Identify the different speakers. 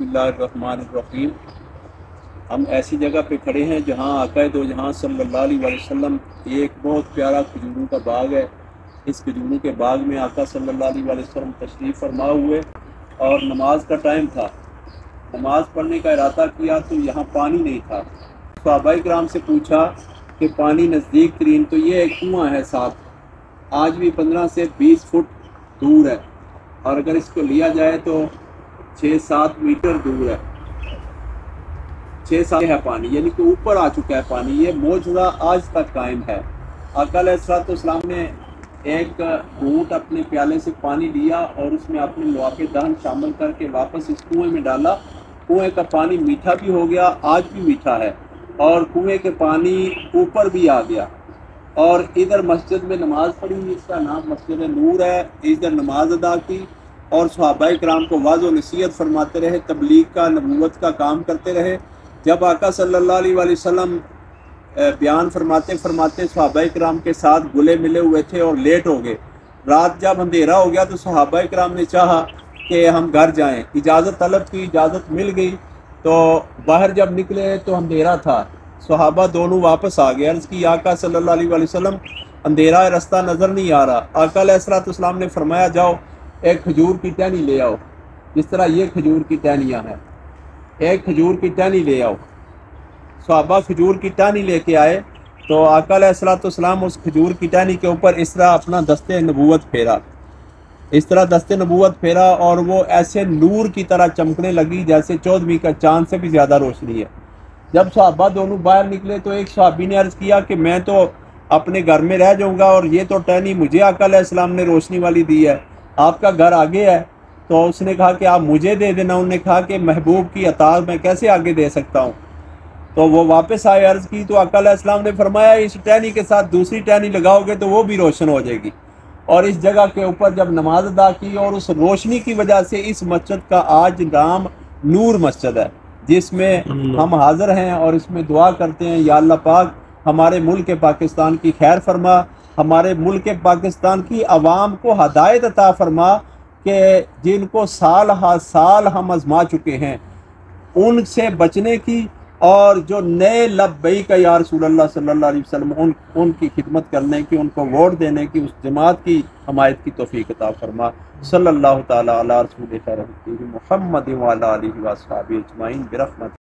Speaker 1: बिस्मिल्लाहिर्रहमानिर्रहीम। हम ऐसी जगह पे खड़े हैं जहाँ आका दो जहाँ अलैहि वसल्लम एक बहुत प्यारा खजूरों का बाग है। इस खजूरों के बाग में आका अलैहि वसल्लम तशरीफ़ फरमा हुए और नमाज़ का टाइम था। नमाज़ पढ़ने का इरादा किया तो यहाँ पानी नहीं था। सहाबाई कराम से पूछा कि पानी नज़दीक तरीन तो ये एक कुआँ है साथ आज भी पंद्रह से बीस फुट दूर है और अगर इसको लिया जाए तो छः सात मीटर दूर है। छः सात है पानी, यानी कि ऊपर आ चुका है पानी। ये मौजूदा आज तक कायम है। अकल अकलम ने एक ऊँट अपने प्याले से पानी लिया और उसमें अपने लुआके दहन शामिल करके वापस इस कुएँ में डाला। कुएँ का पानी मीठा भी हो गया, आज भी मीठा है और कुएँ के पानी ऊपर भी आ गया। और इधर मस्जिद में नमाज़ पढ़ी, इसका नाम मस्जिद नूर है। इधर नमाज़ अदा की और सहाबा कराम को वाज नसीहत फरमाते रहे, तबलीग का नबूत का काम करते रहे। जब आका अलैहि वसल्लम बयान फरमाते फरमाते सहाबा कराम के साथ गुले मिले हुए थे और लेट हो गए। रात जब अंधेरा हो गया तो सहाबा कराम ने चाहा कि हम घर जाएँ। इजाज़त तलब की, इजाज़त मिल गई। तो बाहर जब निकले तो अंधेरा था। सहाबा दोनों वापस आ गए। अर्ज़ की, आका अलैहि वसल्लम, अंधेरा रास्ता नज़र नहीं आ रहा। आका ने फरमाया, जाओ एक खजूर की टहनी ले आओ। जिस तरह ये खजूर की टहनियाँ हैं, एक खजूर की टहनी ले आओ। सहाबा खजूर की टहनी लेके आए तो आकाम उस खजूर की टहनी के ऊपर इस तरह अपना दस्ते नबूत फेरा। इस तरह दस्ते नबूत फेरा और वो ऐसे नूर की तरह चमकने लगी जैसे चौदहवीं का चाँद से भी ज़्यादा रोशनी है। जब सहाबा दोनों बाहर निकले तो एक सहाबी ने अर्ज़ किया कि मैं तो अपने घर में रह जाऊँगा और ये तो टहनी मुझे आकाम ने रोशनी वाली दी है। आपका घर आगे है तो उसने कहा कि आप मुझे दे देना। उन्होंने कहा कि महबूब की अताज मैं कैसे आगे दे सकता हूँ? तो वो वापस आए अर्ज़ की तो अकल इस्लाम ने फरमाया इस टहनी के साथ दूसरी टहनी लगाओगे तो वो भी रोशन हो जाएगी। और इस जगह के ऊपर जब नमाज़ अदा की और उस रोशनी की वजह से इस मस्जिद का आज नाम नूर मस्जिद है जिसमें हम हाजिर हैं और इसमें दुआ करते हैं या अल्लाह पाक हमारे मुल्क पाकिस्तान की खैर फरमा हमारे मुल्क पाकिस्तान की आवाम को हदायत अता फरमा कि जिनको साल हा साल हम आजमा चुके हैं, उनसे बचने की और जो नए लबई का यार रसूलुल्लाह सल्लल्लाहु अलैहि उन, उनकी खिदमत करने की, उनको वोट देने की, उस जमात की हमायत की तोफ़ी अता फरमा। सल्लल्लाहु ताला अला मोहम्मद वाला अजमाइन